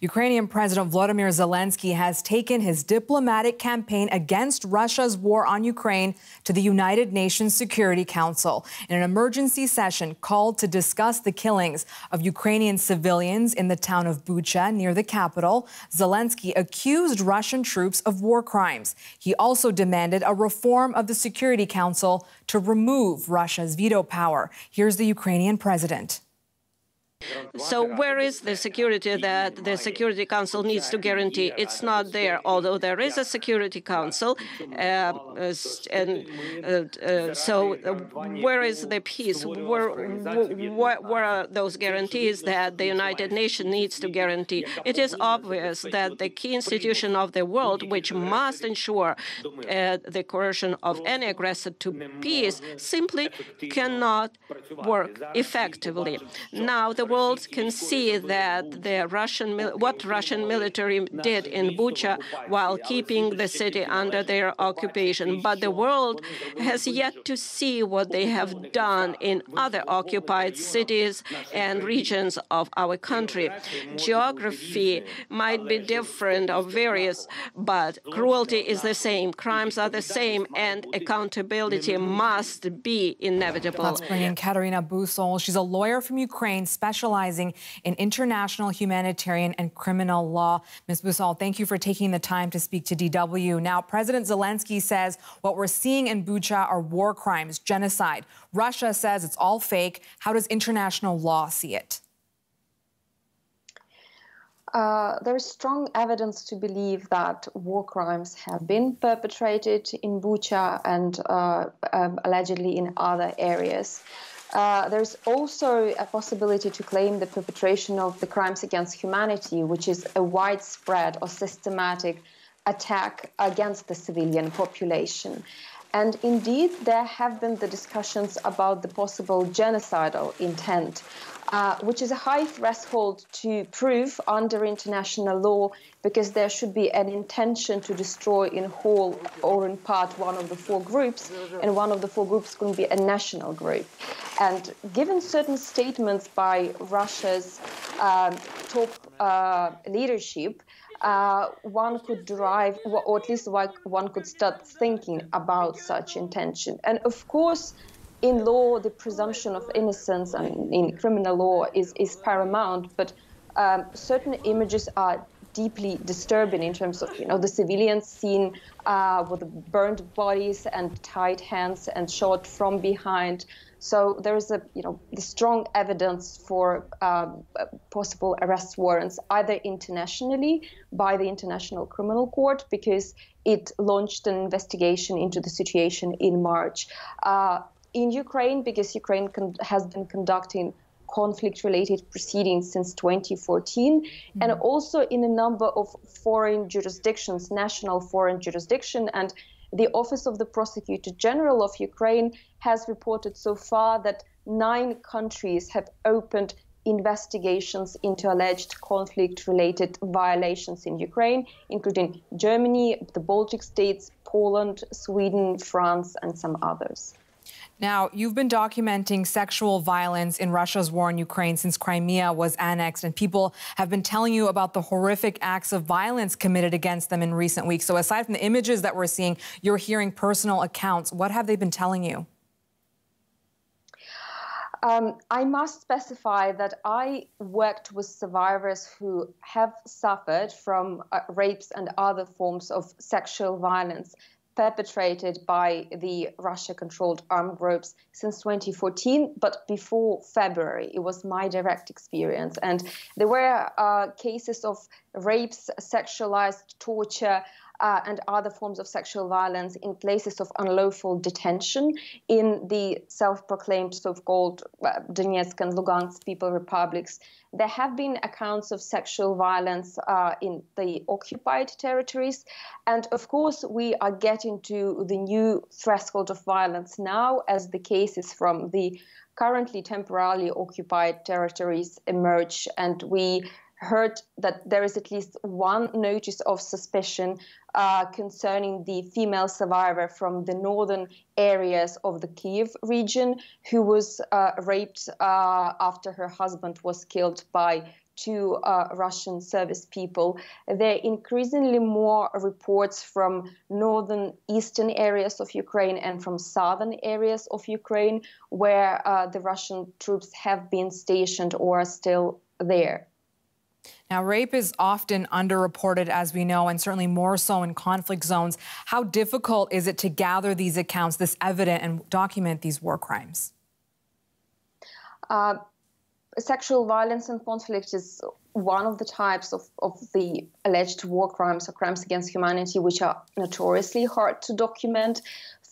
Ukrainian President Volodymyr Zelenskyy has taken his diplomatic campaign against Russia's war on Ukraine to the United Nations Security Council in an emergency session called to discuss the killings of Ukrainian civilians in the town of Bucha near the capital. Zelenskyy accused Russian troops of war crimes. He also demanded a reform of the Security Council to remove Russia's veto power. Here's the Ukrainian president. So where is the security that the Security Council needs to guarantee? It's not there, although there is a Security Council. Uh, and uh, uh, so where is the peace? Where, where, where, are those guarantees that the United Nations needs to guarantee? It is obvious that the key institution of the world, which must ensure uh, the coercion of any aggressor to peace, simply cannot work effectively. Now, the world can see that the Russian what Russian military did in Bucha while keeping the city under their occupation. But the world has yet to see what they have done in other occupied cities and regions of our country. Geography might be different or various, but cruelty is the same, crimes are the same, and accountability must be inevitable. Let's bring in Katerina Busol. She's a lawyer from Ukraine, special specializing in international humanitarian and criminal law. Ms. Busol, thank you for taking the time to speak to DW. Now, President Zelenskyy says what we're seeing in Bucha are war crimes, genocide. Russia says it's all fake. How does international law see it? Uh, there is strong evidence to believe that war crimes have been perpetrated in Bucha and uh, um, allegedly in other areas. Uh, there's also a possibility to claim the perpetration of the crimes against humanity, which is a widespread or systematic attack against the civilian population. And indeed, there have been the discussions about the possible genocidal intent uh, which is a high threshold to prove under international law because there should be an intention to destroy in whole or in part one of the four groups, and one of the four groups can be a national group. And given certain statements by Russia's um, top uh, leadership, uh, one could derive, or at least one could start thinking about such intention. And of course, in law, the presumption of innocence and in criminal law is, is paramount, but um, certain images are deeply disturbing in terms of you know the civilians seen uh, with burned bodies and tied hands and shot from behind. So there is a you know the strong evidence for um, possible arrest warrants either internationally by the International Criminal Court because it launched an investigation into the situation in March. Uh, in Ukraine because Ukraine con- has been conducting conflict related proceedings since 2014 mm-hmm. and also in a number of foreign jurisdictions national foreign jurisdiction and the office of the prosecutor general of Ukraine has reported so far that nine countries have opened investigations into alleged conflict related violations in Ukraine, including Germany, the Baltic states, Poland, Sweden, France, and some others. Now, you've been documenting sexual violence in Russia's war in Ukraine since Crimea was annexed, and people have been telling you about the horrific acts of violence committed against them in recent weeks. So, aside from the images that we're seeing, you're hearing personal accounts. What have they been telling you? Um, I must specify that I worked with survivors who have suffered from uh, rapes and other forms of sexual violence perpetrated by the Russia controlled armed groups since 2014, but before February. It was my direct experience. And there were uh, cases of rapes, sexualized torture, uh, and other forms of sexual violence in places of unlawful detention in the self proclaimed so called uh, Donetsk and Lugansk People Republics. There have been accounts of sexual violence uh, in the occupied territories. And of course, we are getting to the new threshold of violence now as the cases from the currently temporarily occupied territories emerge and we heard that there is at least one notice of suspicion uh, concerning the female survivor from the northern areas of the Kiev region who was uh, raped uh, after her husband was killed by two uh, Russian service people. There are increasingly more reports from northern eastern areas of Ukraine and from southern areas of Ukraine where uh, the Russian troops have been stationed or are still there. Now, rape is often underreported, as we know, and certainly more so in conflict zones. How difficult is it to gather these accounts, this evidence, and document these war crimes? Uh, sexual violence and conflict is one of the types of, of the alleged war crimes or crimes against humanity which are notoriously hard to document.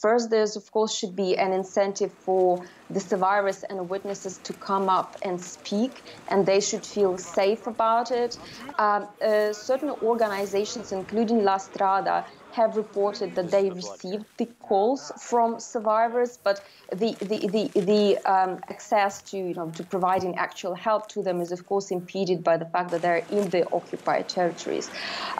First, there's of course should be an incentive for the survivors and witnesses to come up and speak, and they should feel safe about it. Um, uh, certain organizations, including La Strada, have reported that they received the calls from survivors, but the the the, the um, access to you know to providing actual help to them is of course impeded by the fact that they're in the occupied territories.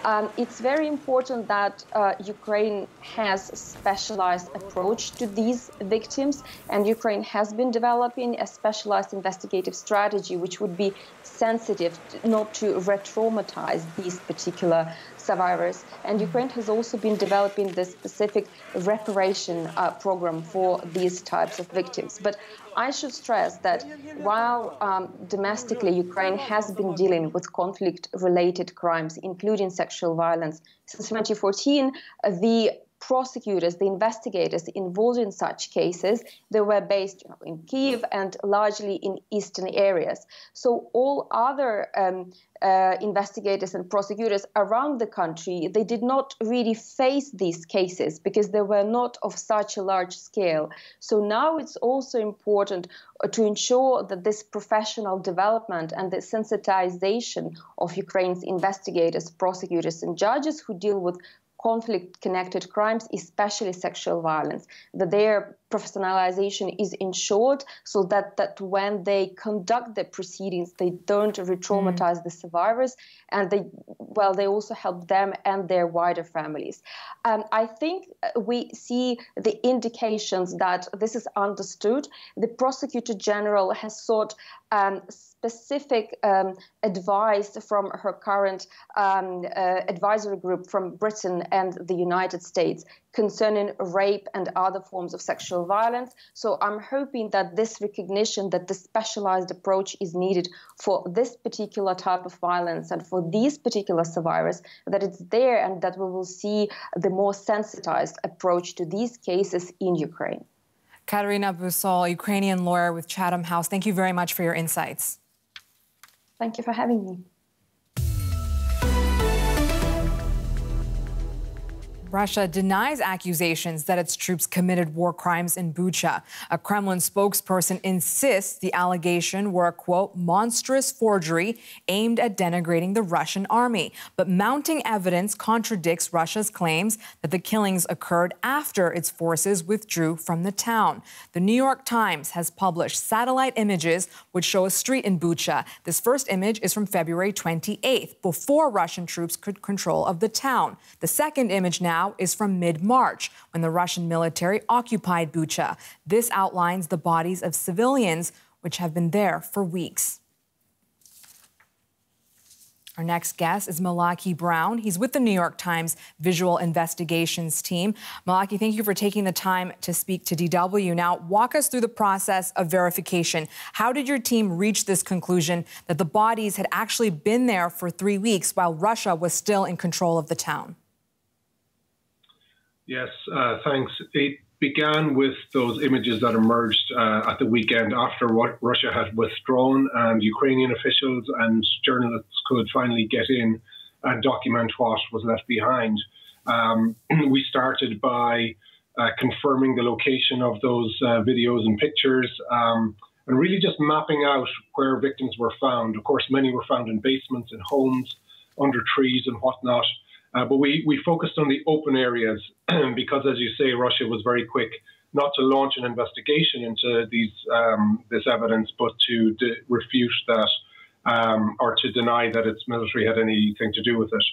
Um, it's very important that uh, Ukraine has a specialized approach to these victims, and Ukraine has been developing a specialized investigative strategy which would be sensitive not to re-traumatize these particular survivors. And Ukraine has also been developing this specific reparation uh, program for these types of victims. But I should stress that while um, domestically Ukraine has been dealing with conflict related crimes, including sexual violence, since 2014, the prosecutors, the investigators involved in such cases, they were based you know, in Kiev and largely in eastern areas. So all other um, uh, investigators and prosecutors around the country, they did not really face these cases because they were not of such a large scale. So now it's also important uh, to ensure that this professional development and the sensitization of Ukraine's investigators, prosecutors, and judges who deal with conflict connected crimes, especially sexual violence, that their professionalization is ensured so that, that when they conduct the proceedings, they don't re traumatize mm. the survivors and they, well, they also help them and their wider families. Um, I think we see the indications that this is understood. The prosecutor general has sought um, specific um, advice from her current um, uh, advisory group from Britain and the United States concerning rape and other forms of sexual violence. So I'm hoping that this recognition that the specialized approach is needed for this particular type of violence and for these particular survivors, that it's there and that we will see the more sensitized approach to these cases in Ukraine. Katerina Busol, Ukrainian lawyer with Chatham House, thank you very much for your insights. Thank you for having me. Russia denies accusations that its troops committed war crimes in Bucha. A Kremlin spokesperson insists the allegation were a quote monstrous forgery aimed at denigrating the Russian army. But mounting evidence contradicts Russia's claims that the killings occurred after its forces withdrew from the town. The New York Times has published satellite images which show a street in Bucha. This first image is from February 28th, before Russian troops could control of the town. The second image now now is from mid March, when the Russian military occupied Bucha. This outlines the bodies of civilians, which have been there for weeks. Our next guest is Malachy Browne. He's with the New York Times Visual Investigations team. Malachy, thank you for taking the time to speak to DW. Now, walk us through the process of verification. How did your team reach this conclusion that the bodies had actually been there for three weeks while Russia was still in control of the town? Yes, uh, thanks. It began with those images that emerged uh, at the weekend after Russia had withdrawn, and Ukrainian officials and journalists could finally get in and document what was left behind. Um, we started by uh, confirming the location of those uh, videos and pictures. Um, and really just mapping out where victims were found. Of course, many were found in basements, in homes, under trees, and whatnot. Uh, but we, we focused on the open areas because, as you say, Russia was very quick not to launch an investigation into these um, this evidence, but to de- refute that um, or to deny that its military had anything to do with it.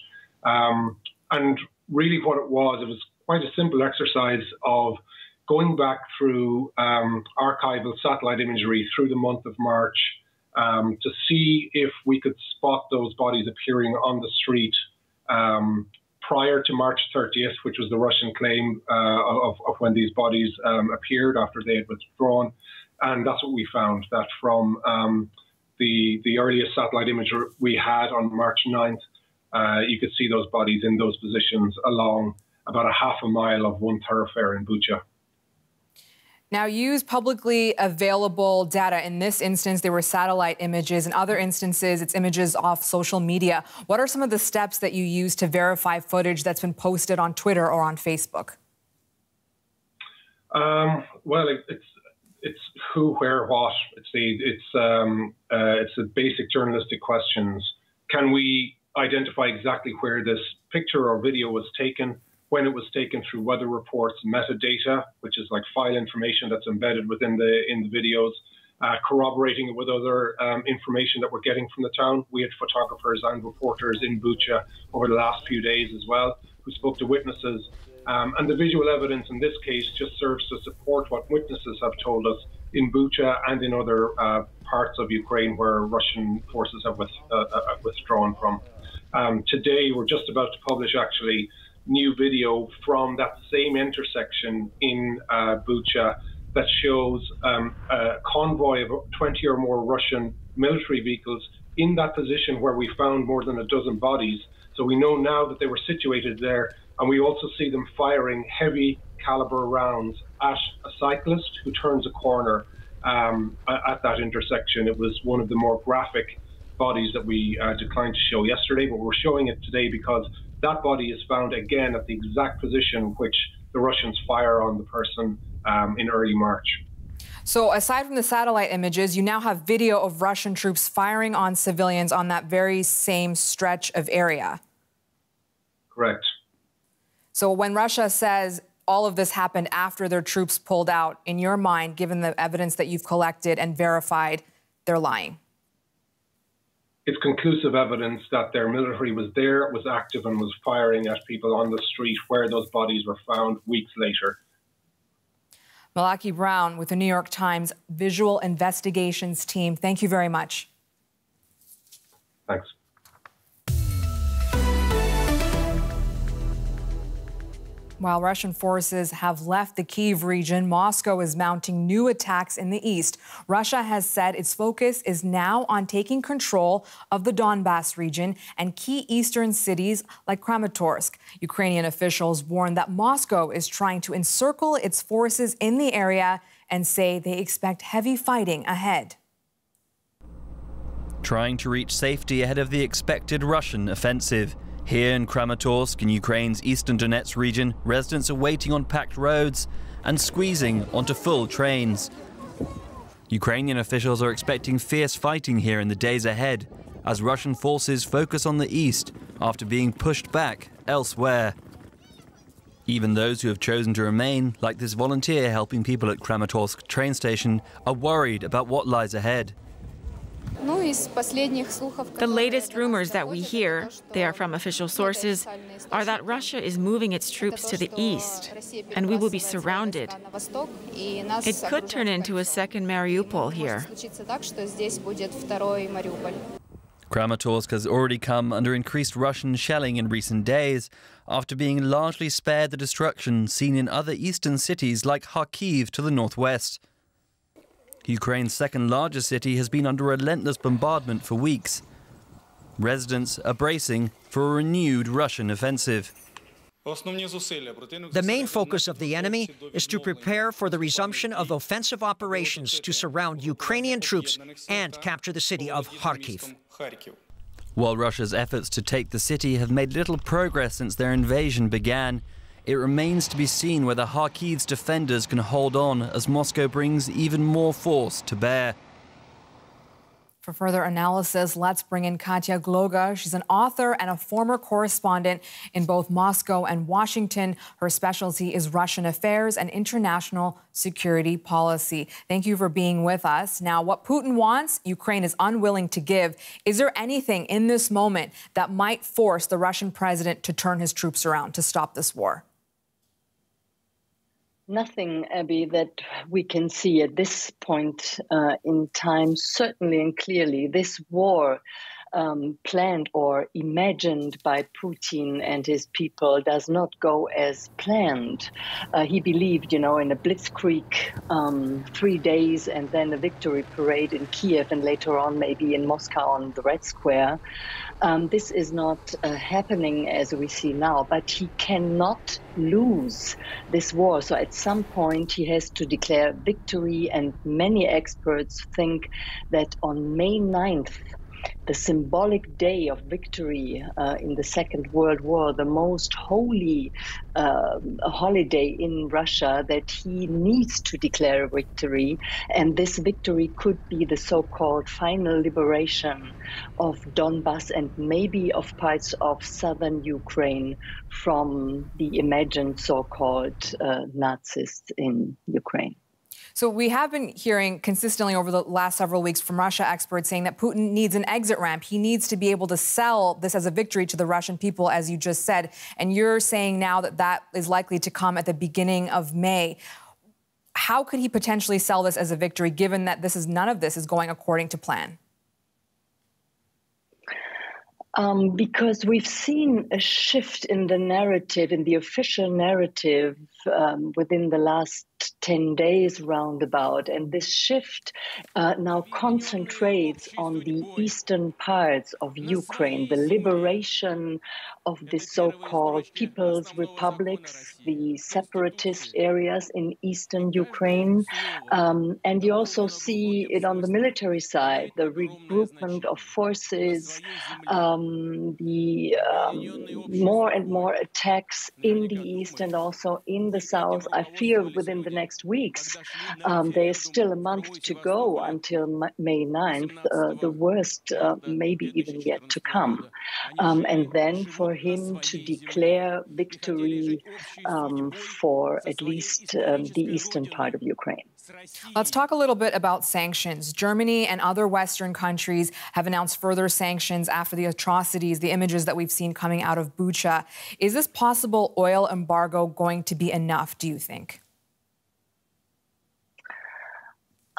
Um, and really, what it was, it was quite a simple exercise of going back through um, archival satellite imagery through the month of March um, to see if we could spot those bodies appearing on the street um, prior to March 30th, which was the Russian claim uh, of, of, when these bodies um, appeared after they had withdrawn. And that's what we found that from um, the, the earliest satellite image we had on March 9th, uh, you could see those bodies in those positions along about a half a mile of one thoroughfare in Bucha. Now, use publicly available data. In this instance, there were satellite images. In other instances, it's images off social media. What are some of the steps that you use to verify footage that's been posted on Twitter or on Facebook? Um, well, it, it's it's who, where, what. It's the it's um, uh, it's the basic journalistic questions. Can we identify exactly where this picture or video was taken? When it was taken through weather reports, metadata, which is like file information that's embedded within the in the videos, uh, corroborating it with other um, information that we're getting from the town. We had photographers and reporters in Bucha over the last few days as well, who spoke to witnesses. Um, and the visual evidence in this case just serves to support what witnesses have told us in Bucha and in other uh, parts of Ukraine where Russian forces have with, uh, uh withdrawn from. Um, today, we're just about to publish actually new video from that same intersection in uh, Bucha that shows um, a convoy of 20 or more Russian military vehicles in that position where we found more than a dozen bodies. So we know now that they were situated there, and we also see them firing heavy caliber rounds at a cyclist who turns a corner um, at that intersection. It was one of the more graphic bodies that we uh, declined to show yesterday, but we're showing it today because that body is found again at the exact position which the Russians fire on the person um, in early March. So, aside from the satellite images, you now have video of Russian troops firing on civilians on that very same stretch of area. Correct. So, when Russia says all of this happened after their troops pulled out, in your mind, given the evidence that you've collected and verified, they're lying it's conclusive evidence that their military was there, was active, and was firing at people on the street where those bodies were found weeks later. Malachy Browne with the New York Times Visual Investigations Team. Thank you very much. Thanks. While Russian forces have left the Kiev region, Moscow is mounting new attacks in the east. Russia has said its focus is now on taking control of the Donbas region and key eastern cities like Kramatorsk. Ukrainian officials warn that Moscow is trying to encircle its forces in the area and say they expect heavy fighting ahead. Trying to reach safety ahead of the expected Russian offensive. Here in Kramatorsk, in Ukraine's eastern Donetsk region, residents are waiting on packed roads and squeezing onto full trains. Ukrainian officials are expecting fierce fighting here in the days ahead as Russian forces focus on the east after being pushed back elsewhere. Even those who have chosen to remain, like this volunteer helping people at Kramatorsk train station, are worried about what lies ahead. The latest rumors that we hear, they are from official sources, are that Russia is moving its troops to the east, and we will be surrounded. It could turn into a second Mariupol here. Kramatorsk has already come under increased Russian shelling in recent days, after being largely spared the destruction seen in other eastern cities like Kharkiv to the northwest. Ukraine's second largest city has been under relentless bombardment for weeks. Residents are bracing for a renewed Russian offensive. The main focus of the enemy is to prepare for the resumption of offensive operations to surround Ukrainian troops and capture the city of Kharkiv. While Russia's efforts to take the city have made little progress since their invasion began, it remains to be seen whether Kharkiv's defenders can hold on as Moscow brings even more force to bear. For further analysis, let's bring in Katja Gloger. She's an author and a former correspondent in both Moscow and Washington. Her specialty is Russian affairs and international security policy. Thank you for being with us. Now, what Putin wants, Ukraine is unwilling to give. Is there anything in this moment that might force the Russian president to turn his troops around to stop this war? Nothing, Abby, that we can see at this point uh, in time, certainly and clearly, this war um, planned or imagined by Putin and his people does not go as planned. Uh, he believed, you know, in a blitzkrieg, um, three days, and then a victory parade in Kiev, and later on maybe in Moscow on the Red Square. Um, this is not uh, happening as we see now, but he cannot lose this war. So at some point, he has to declare victory, and many experts think that on May 9th, the symbolic day of victory uh, in the Second World War, the most holy uh, holiday in Russia, that he needs to declare victory. And this victory could be the so called final liberation of Donbas and maybe of parts of southern Ukraine from the imagined so called uh, Nazis in Ukraine. So we have been hearing consistently over the last several weeks from Russia experts saying that Putin needs an exit ramp. He needs to be able to sell this as a victory to the Russian people, as you just said. And you're saying now that that is likely to come at the beginning of May. How could he potentially sell this as a victory, given that this is none of this is going according to plan? Um, because we've seen a shift in the narrative, in the official narrative, um, within the last 10 days roundabout. And this shift uh, now concentrates on the eastern parts of Ukraine, the liberation of the so called People's Republics, the separatist areas in eastern Ukraine. Um, and you also see it on the military side, the regroupment of forces, um, the um, more and more attacks in the east and also in the south. I fear within the next weeks. Um, there is still a month to go until May 9th, uh, the worst uh, maybe even yet to come. Um, and then for him to declare victory um, for at least um, the eastern part of Ukraine. Let's talk a little bit about sanctions. Germany and other Western countries have announced further sanctions after the atrocities, the images that we've seen coming out of Bucha. Is this possible oil embargo going to be enough, do you think?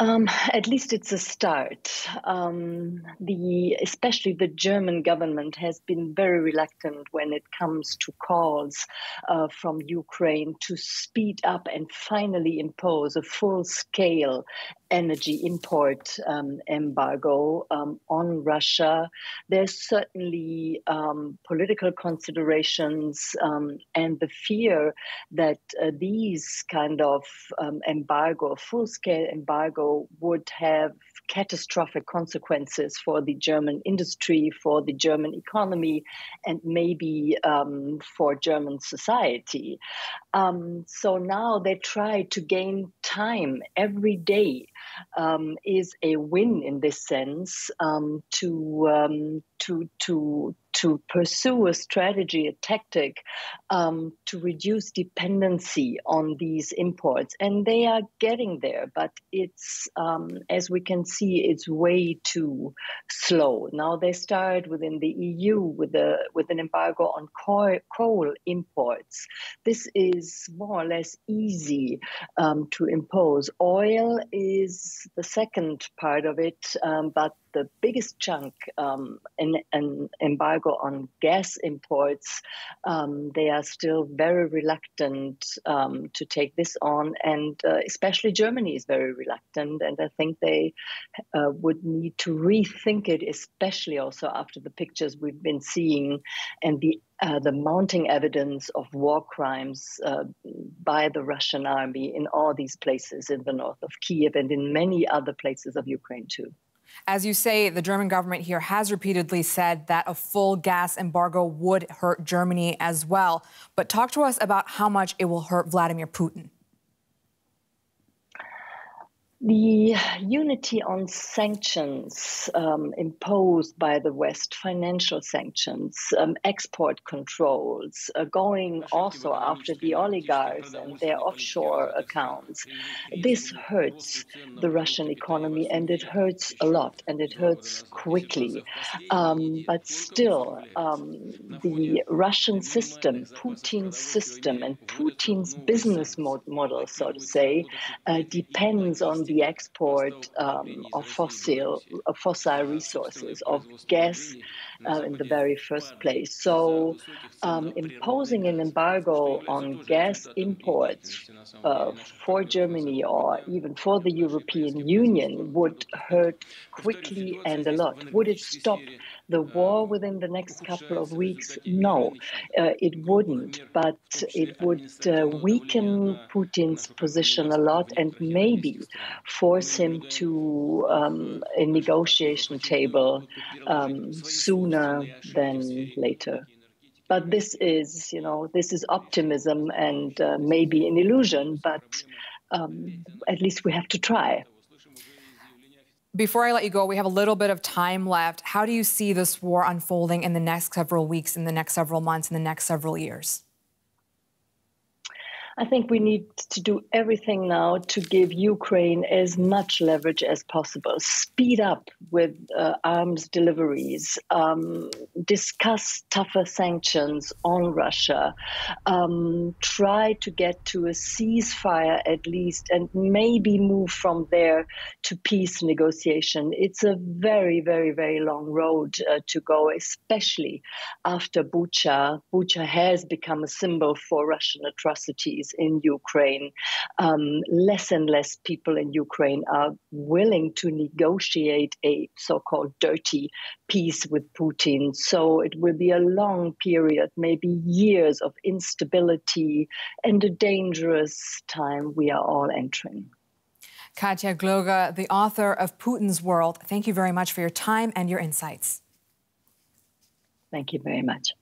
Um, at least it's a start. Um, the especially the German government has been very reluctant when it comes to calls uh, from Ukraine to speed up and finally impose a full-scale energy import um, embargo um, on Russia. There's certainly um, political considerations um, and the fear that uh, these kind of um, embargo, full scale embargo, would have catastrophic consequences for the German industry, for the German economy, and maybe um, for German society. so now they try to gain time every day um, is a win in this sense um, to um, to to to pursue a strategy, a tactic um, to reduce dependency on these imports. And they are getting there, but it's, um, as we can see, it's way too slow. Now they start within the EU with, a, with an embargo on coal, coal imports. This is more or less easy um, to impose. Oil is the second part of it, um, but the biggest chunk um, in an embargo on gas imports, um, they are still very reluctant um, to take this on, and uh, especially Germany is very reluctant. And I think they uh, would need to rethink it, especially also after the pictures we've been seeing and the uh, the mounting evidence of war crimes uh, by the Russian army in all these places in the north of Kiev and in many other places of Ukraine too. As you say, the German government here has repeatedly said that a full gas embargo would hurt Germany as well. But talk to us about how much it will hurt Vladimir Putin. The unity on sanctions um, imposed by the West, financial sanctions, um, export controls, uh, going also after the oligarchs and their offshore accounts, this hurts the Russian economy and it hurts a lot and it hurts quickly. Um, but still, um, the Russian system, Putin's system, and Putin's business mod- model, so to say, uh, depends on the export um, of fossil of fossil resources of gas uh, in the very first place. So, um, imposing an embargo on gas imports uh, for Germany or even for the European Union would hurt quickly and a lot. Would it stop the war within the next couple of weeks? No, uh, it wouldn't, but it would uh, weaken Putin's position a lot and maybe force him to um, a negotiation table um, sooner than later. But this is, you know, this is optimism and uh, maybe an illusion, but um, at least we have to try. Before I let you go, we have a little bit of time left. How do you see this war unfolding in the next several weeks, in the next several months, in the next several years? I think we need to do everything now to give Ukraine as much leverage as possible. Speed up with uh, arms deliveries, um, discuss tougher sanctions on Russia, um, try to get to a ceasefire at least, and maybe move from there to peace negotiation. It's a very, very, very long road uh, to go, especially after Bucha. Bucha has become a symbol for Russian atrocities in Ukraine. Um, less and less people in Ukraine are willing to negotiate a so called dirty peace with Putin. So it will be a long period, maybe years of instability and a dangerous time we are all entering. Katja Gloger, the author of Putin's World, thank you very much for your time and your insights. Thank you very much.